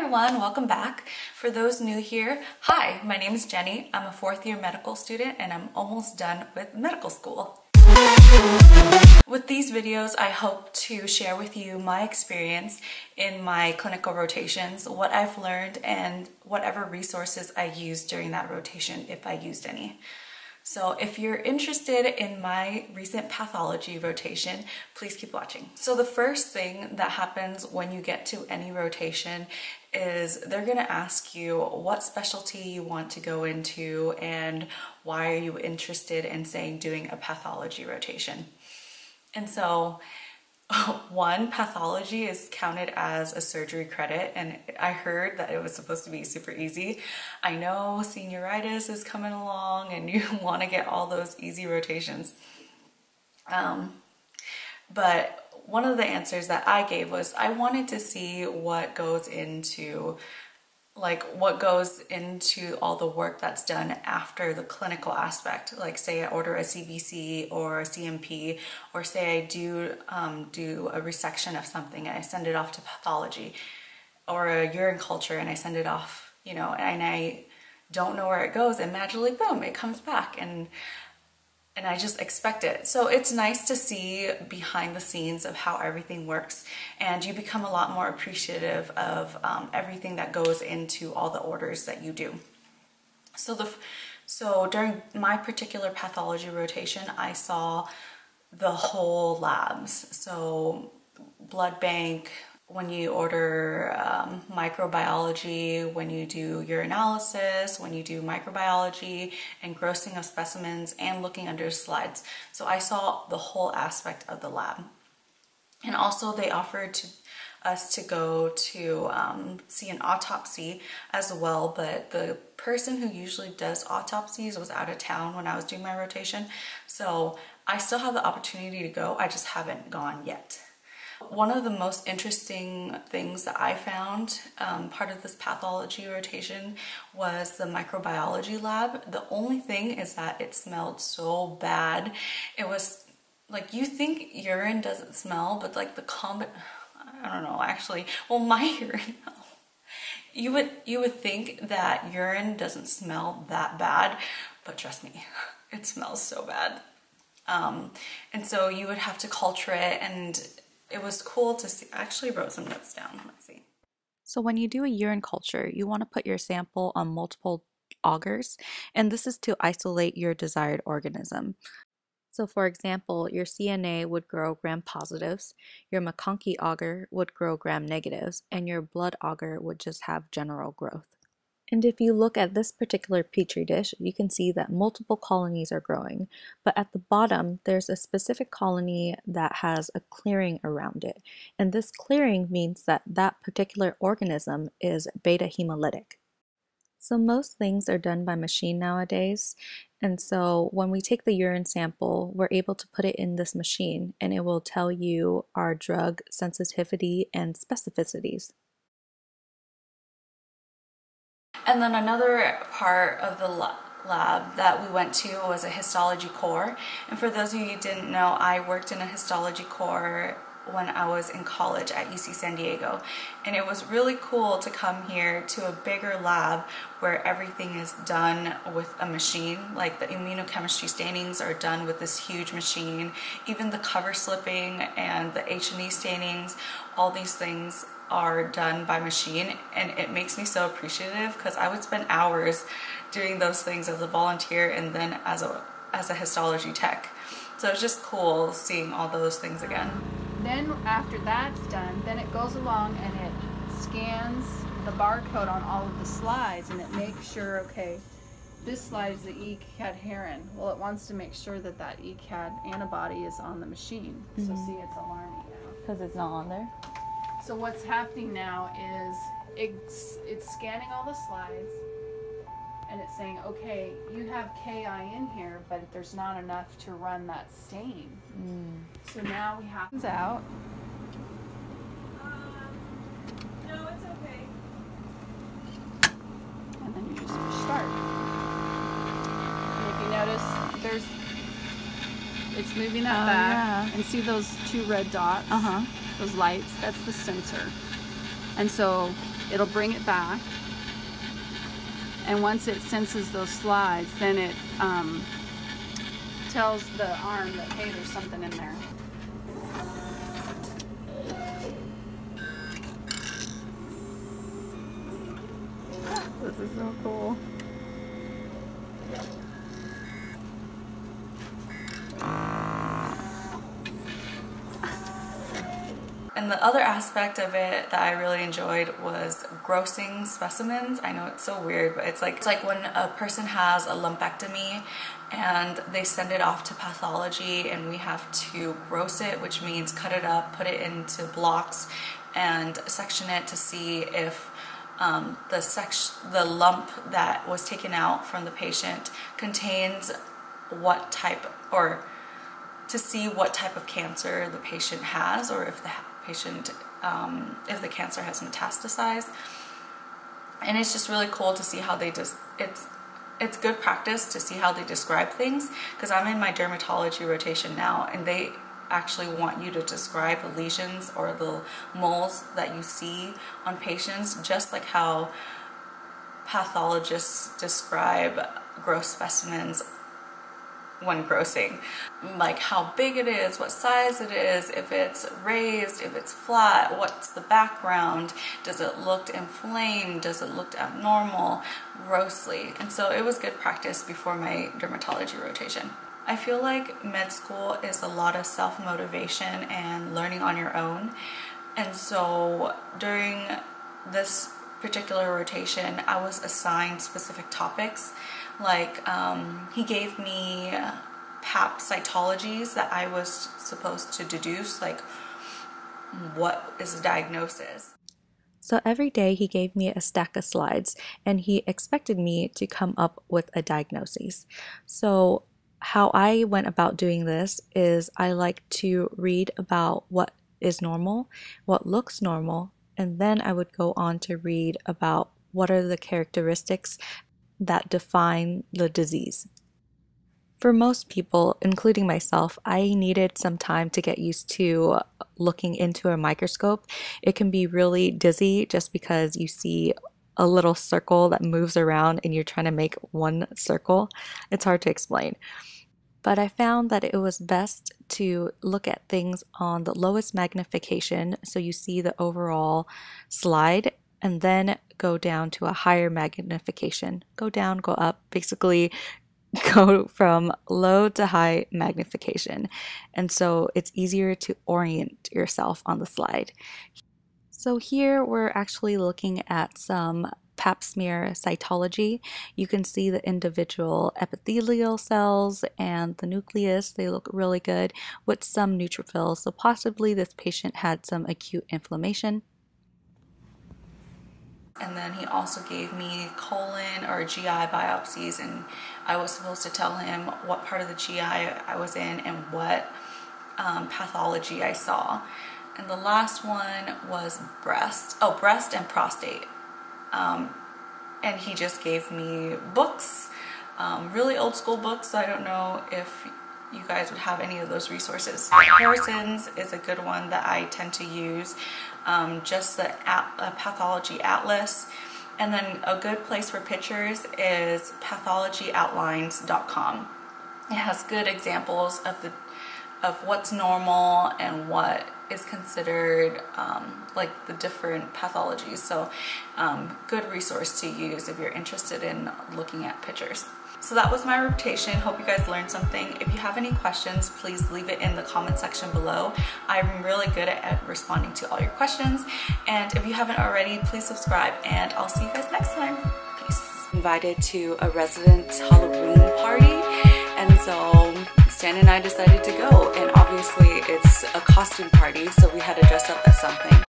everyone, welcome back. For those new here, hi, my name is Jenny. I'm a fourth year medical student and I'm almost done with medical school. With these videos, I hope to share with you my experience in my clinical rotations, what I've learned, and whatever resources I used during that rotation, if I used any. So if you're interested in my recent pathology rotation, please keep watching. So the first thing that happens when you get to any rotation is they're gonna ask you what specialty you want to go into and why are you interested in saying doing a pathology rotation. And so one, pathology is counted as a surgery credit, and I heard that it was supposed to be super easy. I know senioritis is coming along and you want to get all those easy rotations. Um, but one of the answers that I gave was I wanted to see what goes into like what goes into all the work that's done after the clinical aspect. Like say I order a CBC or a CMP, or say I do um, do a resection of something and I send it off to pathology, or a urine culture and I send it off, you know, and I don't know where it goes and magically boom, it comes back. And and I just expect it. So it's nice to see behind the scenes of how everything works and you become a lot more appreciative of um, everything that goes into all the orders that you do. So the so during my particular pathology rotation, I saw the whole labs. So blood bank, when you order um, microbiology, when you do urinalysis, when you do microbiology and grossing of specimens and looking under slides. So I saw the whole aspect of the lab. And also they offered to us to go to um, see an autopsy as well, but the person who usually does autopsies was out of town when I was doing my rotation. So I still have the opportunity to go, I just haven't gone yet. One of the most interesting things that I found um, part of this pathology rotation was the microbiology lab. The only thing is that it smelled so bad. It was like you think urine doesn't smell, but like the comb, I don't know actually, well my urine, you would, you would think that urine doesn't smell that bad, but trust me, it smells so bad. Um, and so you would have to culture it and it was cool to see. I actually wrote some notes down. Let's see. So when you do a urine culture, you want to put your sample on multiple agars, and this is to isolate your desired organism. So for example, your CNA would grow gram positives, your MacConkey agar would grow gram negatives, and your blood agar would just have general growth. And if you look at this particular petri dish, you can see that multiple colonies are growing, but at the bottom, there's a specific colony that has a clearing around it. And this clearing means that that particular organism is beta hemolytic. So most things are done by machine nowadays. And so when we take the urine sample, we're able to put it in this machine and it will tell you our drug sensitivity and specificities. And then another part of the lab that we went to was a histology core. And for those of you who didn't know, I worked in a histology core when I was in college at UC San Diego. And it was really cool to come here to a bigger lab where everything is done with a machine. Like the immunochemistry stainings are done with this huge machine. Even the cover slipping and the H&E stainings, all these things are done by machine and it makes me so appreciative because I would spend hours doing those things as a volunteer and then as a as a histology tech. So it's just cool seeing all those things again. Then after that's done, then it goes along and it scans the barcode on all of the slides and it makes sure, okay, this slide is the ECAD heron. Well, it wants to make sure that that ECAD antibody is on the machine. Mm -hmm. So mm-hmm. see, it's alarming now. Because it's not on there? So what's happening now is it's, it's scanning all the slides and it's saying, okay, you have KI in here, but there's not enough to run that stain. Mm. So now we have it out. Um, no, it's okay. And then you just push start. And if you notice, there's it's moving that oh, back. Yeah. And see those two red dots? Uh-huh those lights, that's the sensor. And so it'll bring it back. And once it senses those slides, then it um, tells the arm that, hey, there's something in there. This is so cool. And the other aspect of it that I really enjoyed was grossing specimens. I know it's so weird, but it's like it's like when a person has a lumpectomy and they send it off to pathology and we have to gross it, which means cut it up, put it into blocks and section it to see if um, the section, the lump that was taken out from the patient contains what type or to see what type of cancer the patient has or if the patient um, if the cancer has metastasized. And it's just really cool to see how they just, it's, it's good practice to see how they describe things because I'm in my dermatology rotation now and they actually want you to describe the lesions or the moles that you see on patients just like how pathologists describe gross specimens when grossing. Like how big it is, what size it is, if it's raised, if it's flat, what's the background, does it look inflamed, does it look abnormal, grossly. And so it was good practice before my dermatology rotation. I feel like med school is a lot of self-motivation and learning on your own. And so during this particular rotation, I was assigned specific topics like um, he gave me pap cytologies that I was supposed to deduce, like what is the diagnosis. So every day he gave me a stack of slides and he expected me to come up with a diagnosis. So how I went about doing this is I like to read about what is normal, what looks normal, and then I would go on to read about what are the characteristics that define the disease. For most people, including myself, I needed some time to get used to looking into a microscope. It can be really dizzy just because you see a little circle that moves around and you're trying to make one circle. It's hard to explain. But I found that it was best to look at things on the lowest magnification so you see the overall slide and then go down to a higher magnification. Go down, go up, basically go from low to high magnification. And so it's easier to orient yourself on the slide. So here we're actually looking at some pap smear cytology. You can see the individual epithelial cells and the nucleus. They look really good with some neutrophils. So possibly this patient had some acute inflammation. And then he also gave me colon or GI biopsies, and I was supposed to tell him what part of the GI I was in and what um, pathology I saw. And the last one was breast. Oh, breast and prostate. Um, and he just gave me books, um, really old school books. So I don't know if you guys would have any of those resources. Harrison's is a good one that I tend to use. Um, just the at, Pathology Atlas. And then a good place for pictures is pathologyoutlines.com. It has good examples of the of what's normal and what is considered um, like the different pathologies. So um, good resource to use if you're interested in looking at pictures. So that was my rotation. Hope you guys learned something. If you have any questions, please leave it in the comment section below. I'm really good at responding to all your questions. And if you haven't already, please subscribe and I'll see you guys next time. Peace. Invited to a resident Halloween party. And so Stan and I decided to go. And obviously it's a costume party, so we had to dress up as something.